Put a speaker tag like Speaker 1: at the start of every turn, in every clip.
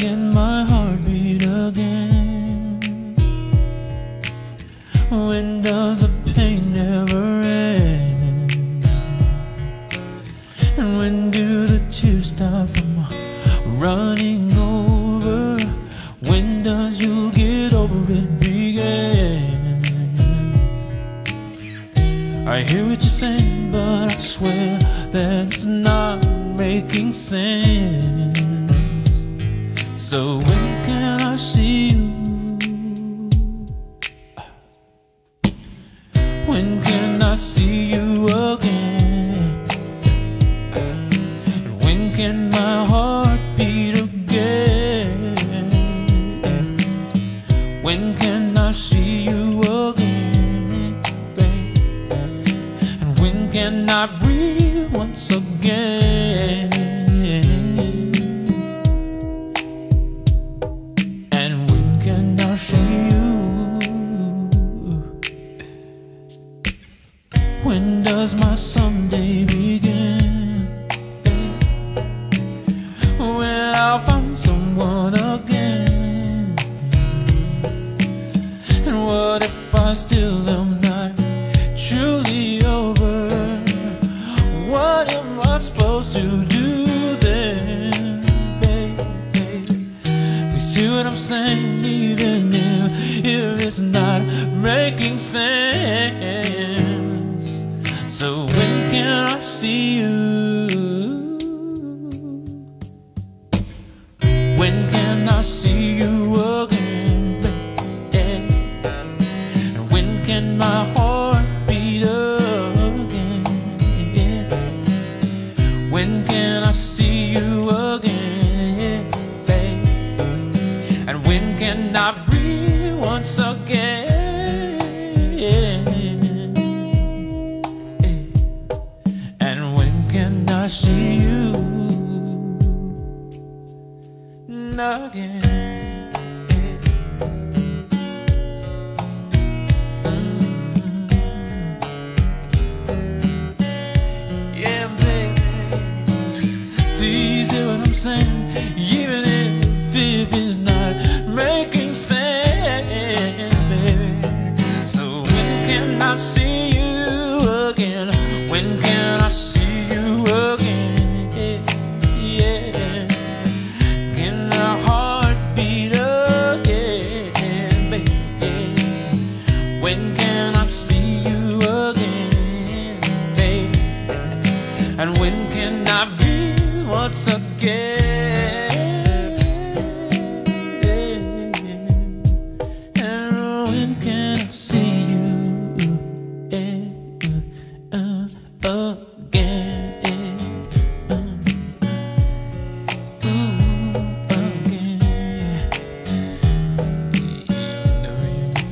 Speaker 1: Can my heart beat again? When does the pain never end? And when do the tears stop from running over? When does you get over it begin? I hear what you're saying, but I swear that it's not making sense. So when can I see you? When can I see you again? When can my heart beat again? When can I see you again? And when can I breathe once again? Does my someday begin? When I'll find someone again. And what if I still am not truly over? What am I supposed to do then, baby? You see what I'm saying? Even if, if it's not making sense. So when can I see you? When can I see you again, baby? And when can my heart beat again? When can I see you again, babe? And when can I breathe once again? Again? Yeah, baby. Please hear what I'm saying, even if, if it's not And when can I be once again? And when can I see you uh, uh, again? Again.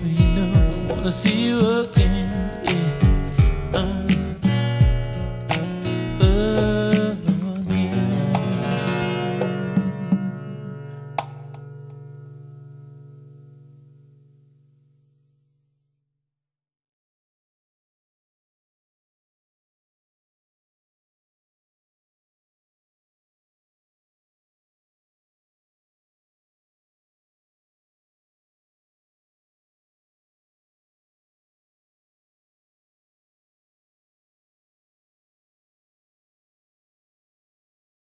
Speaker 1: You know,